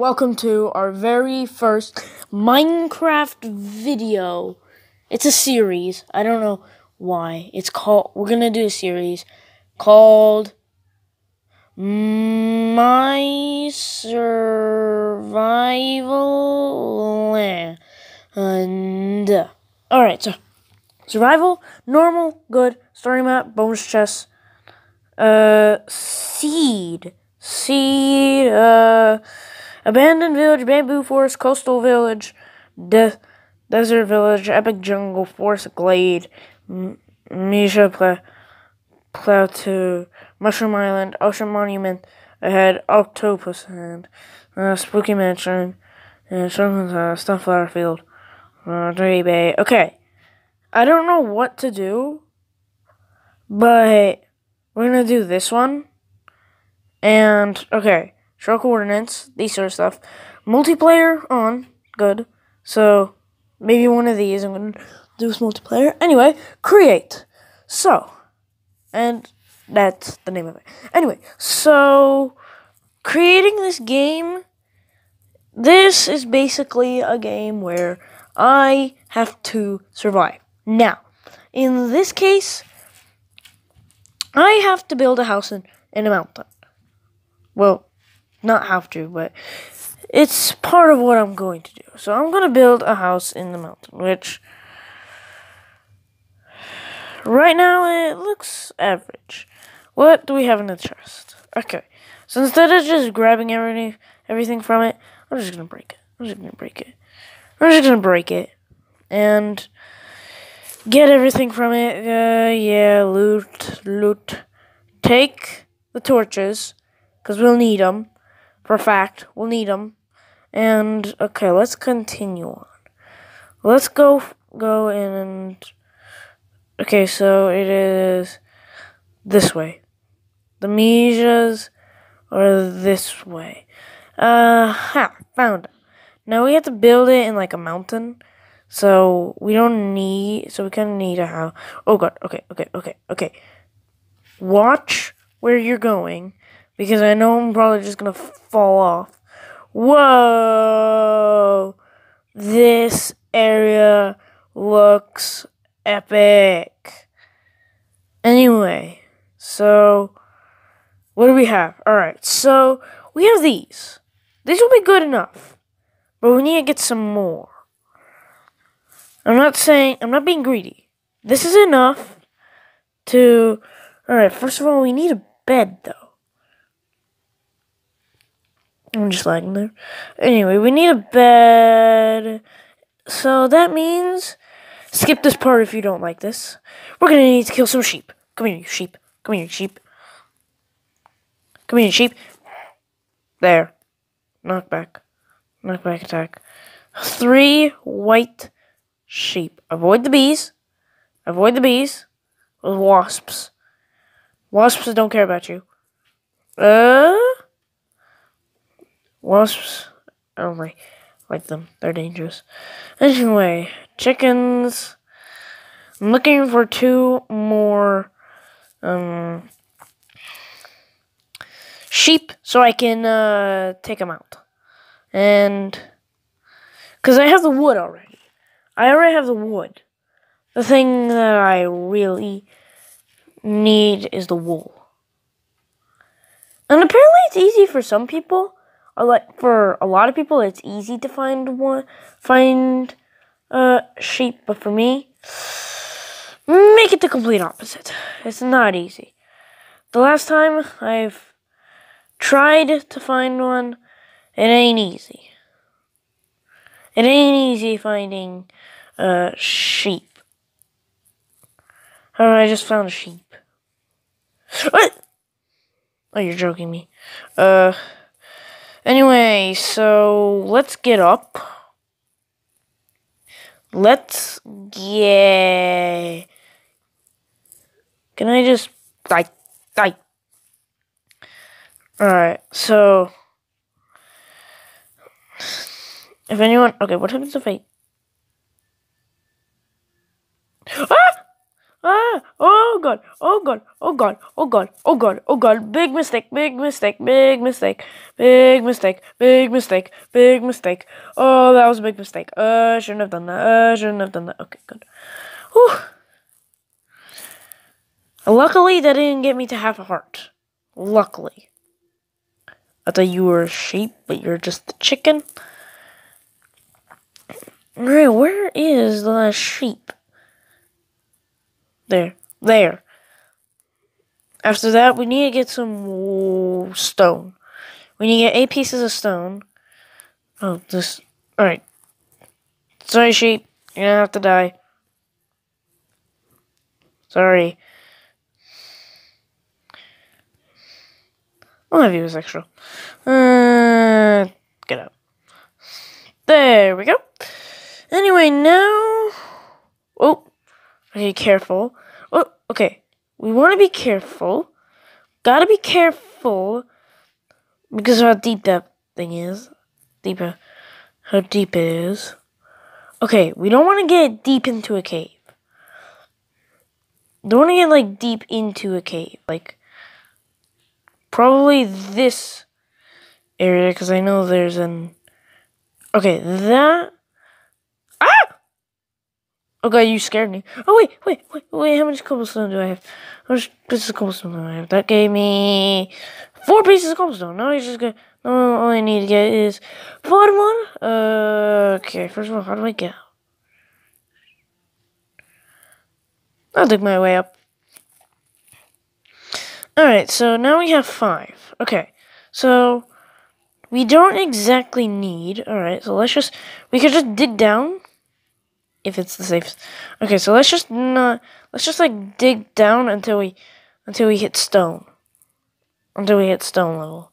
welcome to our very first Minecraft video. It's a series. I don't know why. It's called, we're to do a series called My Survival Land. Alright, so survival, normal, good, story map, bonus chest, uh, seed, seed, uh, Abandoned village, bamboo forest, coastal village, de- desert village, epic jungle, forest glade, M- Mesa pla- plateau, mushroom island, ocean monument ahead, octopus land, uh, spooky mansion, and uh, sunflower field, uh, Dirty Bay. Okay, I don't know what to do, but we're gonna do this one. And okay, show coordinates, these sort of stuff. Multiplayer on, good. So maybe one of these I'm gonna do with multiplayer. Anyway, create. So, and that's the name of it. Anyway, so creating this game. This is basically a game where I have to survive. Now, in this case, I have to build a house in, in a mountain. Well, not have to, but it's part of what I'm going to do. So I'm going to build a house in the mountain, which right now it looks average. What do we have in the chest? Okay. So instead of just grabbing everything everything from it, I'm just going to break it. I'm just going to break it. I'm just going to break it and get everything from it. Uh, yeah, loot, loot. Take the torches because we'll need them. For a fact, we'll need them. And okay, let's continue on. Let's go go in and okay. So it is this way. The Mijas are this way. Uh, ha, found it. Now we have to build it in like a mountain. So we don't need. So we kind of need a house. Oh god. Okay. Okay. Okay. Okay. Watch where you're going because I know I'm probably just gonna fall off. Whoa! This area looks epic. Anyway, so what do we have? Alright, so we have these. These will be good enough. But we need to get some more. I'm not saying, I'm not being greedy. This is enough to. Alright, first of all, we need a bed though. I'm just lagging there. Anyway, we need a bed. So that means skip this part if you don't like this. We're gonna need to kill some sheep. Come here, you sheep. Come here, you sheep. Come here, sheep. There. Knockback. Knockback attack. Three white sheep. Avoid the bees. Avoid the bees. Wasps. Wasps don't care about you. Uh Wasps, I don't like, like them. They're dangerous. Anyway, chickens. I'm looking for two more um, sheep so I can uh, take them out. And because I have the wood already. I already have the wood. The thing that I really need is the wool. And apparently it's easy for some people for a lot of people it's easy to find one find uh sheep but for me make it the complete opposite. It's not easy. The last time i've tried to find one it ain't easy. It ain't easy finding uh sheep. Oh i just found a sheep. What? Oh you're joking me. Uh Anyway, so let's get up. Let's get. Can I just die? Die. Alright, so. If anyone. Okay, what happens if I. Ah! Ah! Oh god! Oh god! Oh god! Oh god! Oh god! Oh god! Big mistake! Big mistake! Big mistake! Big mistake! Big mistake! Big mistake! Oh, that was a big mistake. Uh, shouldn't have done that. Uh, shouldn't have done that. Okay, good. Whew. Luckily, that didn't get me to half a heart. Luckily. I thought you were a sheep, but you're just a chicken. Alright, where is the sheep? There. There. After that, we need to get some stone. We need to get eight pieces of stone. Oh, this. Alright. Sorry, sheep. You're gonna have to die. Sorry. I'll have you as extra. Uh, get out. There we go. Anyway, now... Oh, be careful. Okay. We want to be careful. Gotta be careful. Because how deep that thing is. Deeper. How deep it is. Okay, we don't want to get deep into a cave. Don't want to get, like, deep into a cave. Like, probably this area, because I know there's an... Okay, that Okay, you scared me. Oh, wait, wait, wait, wait, how much cobblestone do I have? How much pieces of cobblestone do I have? That gave me four pieces of cobblestone. Now I just got, no, all I need to get is bottom one. Uh, okay, first of all, how do I get? I'll dig my way up. Alright, so now we have five. Okay, so we don't exactly need, alright, so let's just, we could just dig down if it's the safest. Okay, so let's just not uh, let's just like dig down until we until we hit stone. Until we hit stone level.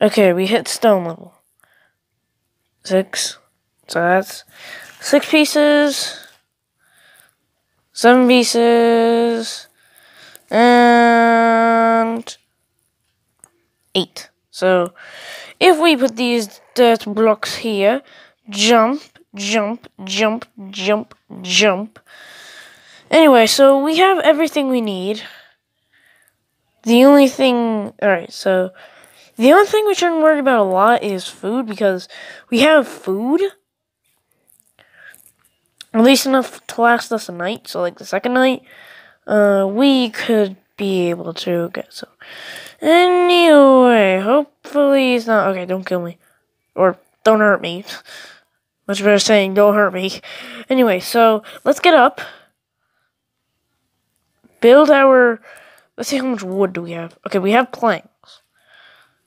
Okay, we hit stone level. Six. So that's six pieces. Seven pieces. And eight. So if we put these dirt blocks here, jump, jump, jump, jump, jump. Anyway, so we have everything we need. The only thing, alright, so the only thing we shouldn't worry about a lot is food because we have food. At least enough to last us a night. So, like the second night, uh, we could be able to get some. Anyway, hopefully he's not. Okay, don't kill me. Or don't hurt me. Much better saying, don't hurt me. Anyway, so let's get up. Build our. Let's see how much wood do we have. Okay, we have planks.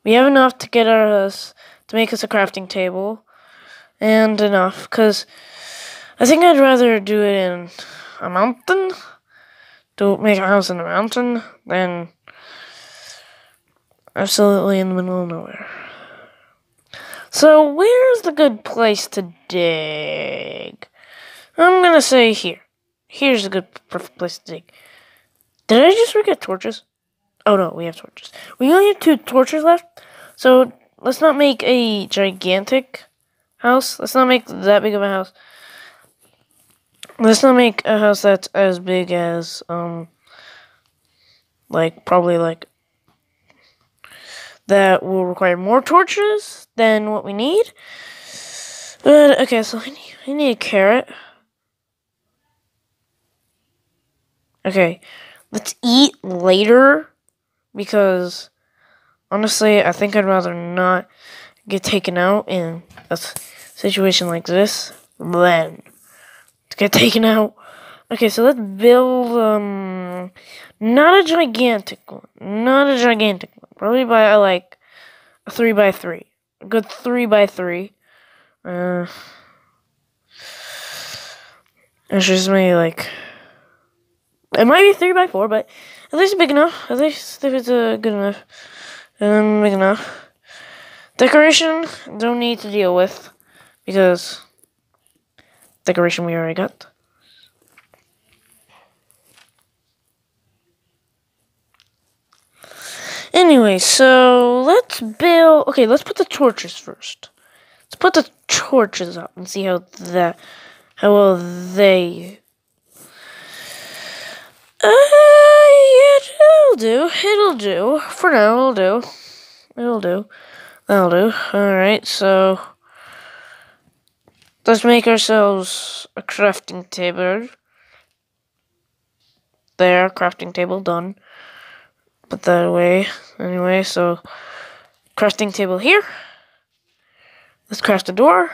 We have enough to get us to make us a crafting table, and enough because I think I'd rather do it in a mountain. To make a house in a mountain than absolutely in the middle of nowhere. So, where's the good place to dig? I'm gonna say here. Here's a good, perfect place to dig. Did I just forget torches? Oh no, we have torches. We only have two torches left, so let's not make a gigantic house. Let's not make that big of a house. Let's not make a house that's as big as, um, like, probably like that will require more torches than what we need. But, okay, so I need, I need a carrot. Okay, let's eat later because honestly, I think I'd rather not get taken out in a situation like this than to get taken out. Okay, so let's build, um, not a gigantic one. Not a gigantic one. Probably by like a three by three. A good three by three. Uh, it's just maybe like it might be three by four, but at least big enough. At least if it's uh, good enough and big enough. Decoration don't need to deal with because decoration we already got. Anyway, so let's build. Okay, let's put the torches first. let's put the torches up and see how that how well they. Uh, yeah, it'll do. It'll do. For now, it'll do. It'll do. That'll do. Alright, so. Let's make ourselves a crafting table. There, crafting table done. Put that away. Anyway, so crafting table here. Let's craft a door.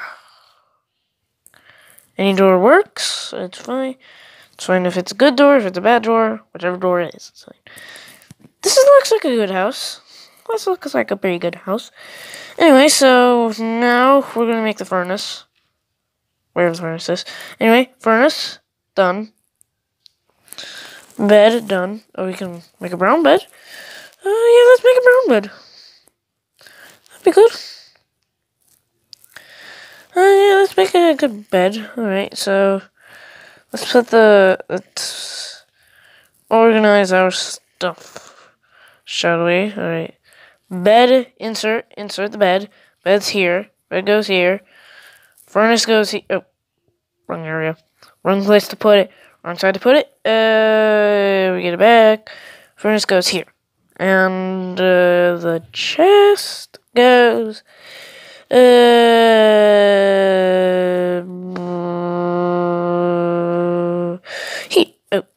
Any door works. It's fine. It's fine if it's a good door, if it's a bad door, whichever door it is. It's fine. This looks like a good house. This looks like a pretty good house. Anyway, so now we're gonna make the furnace. Where the furnace is. Anyway, furnace done. Bed done. Oh, we can make a brown bed. Uh, yeah, let's make a brown bed. That'd be good. Uh, yeah, let's make a good bed. Alright, so let's put the let's organize our stuff. Shall we? Alright. Bed, insert, insert the bed. Bed's here. Bed goes here. Furnace goes here. Oh, wrong area. Wrong place to put it. Wrong side to put it. Uh, we get it back. Furnace goes here. And uh, the chest goes uh. Oh.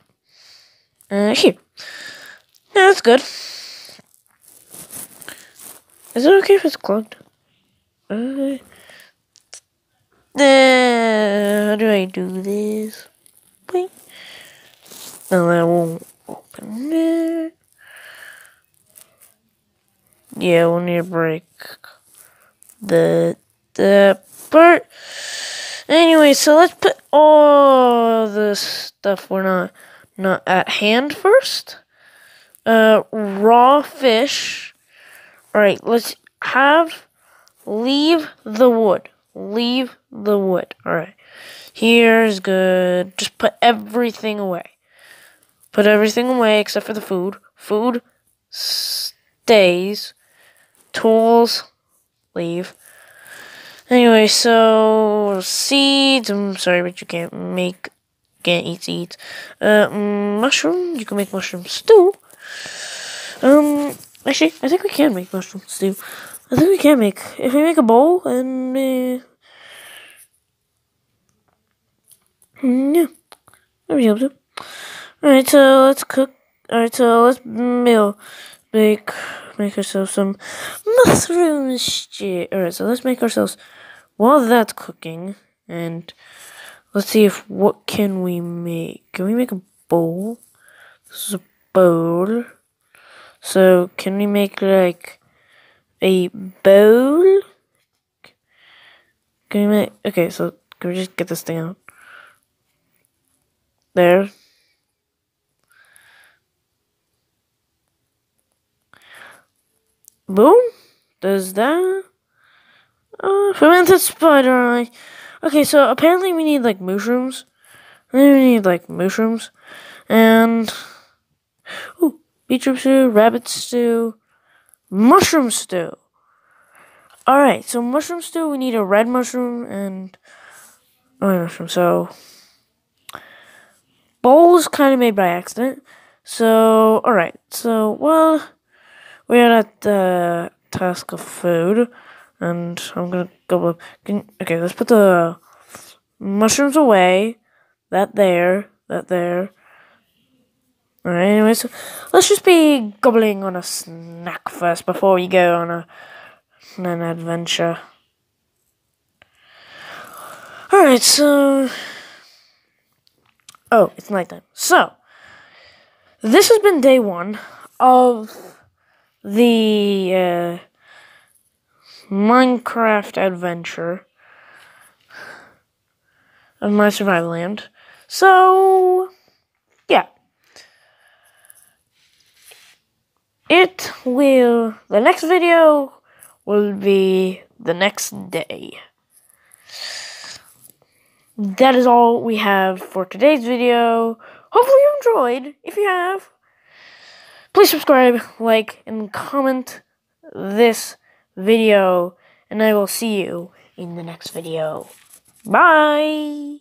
Uh, here. Yeah, that's good. Is it okay if it's clogged? Uh, uh, how do I do this? No, that won't open it. Yeah, we'll need to break the the part. Anyway, so let's put all the stuff we're not not at hand first. Uh, raw fish. All right, let's have leave the wood. Leave the wood. All right, here's good. Just put everything away. Put everything away except for the food. Food stays. Tools leave. Anyway, so seeds. I'm sorry, but you can't make, can't eat seeds. Uh, mushroom. You can make mushroom stew. Um, actually, I think we can make mushroom stew. I think we can make if we make a bowl and uh, yeah, I'll be able to. All right, so let's cook. All right, so let's meal make make ourselves some mushroom stew. Alright, so let's make ourselves while that's cooking and let's see if what can we make. Can we make a bowl? This is a bowl. So can we make like a bowl? Can we make okay, so can we just get this thing out? There. Boom. Does that? Uh, fermented spider eye. Okay, so apparently we need like mushrooms. We need like mushrooms. And. Ooh, beetroot stew, rabbit stew, mushroom stew. Alright, so mushroom stew, we need a red mushroom and. Oh, mushroom. So. Bowls kind of made by accident. So, alright. So, well. We are at the task of food, and I'm gonna go up. Okay, let's put the mushrooms away. That there, that there. Alright, anyways, let's just be gobbling on a snack first before we go on a an adventure. Alright, so. Oh, it's nighttime. So, this has been day one of the uh, Minecraft adventure of my survival land. So, yeah. It will, the next video will be the next day. That is all we have for today's video. Hopefully you enjoyed. If you have, please subscribe, like, and comment this video, and I will see you in the next video. Bye!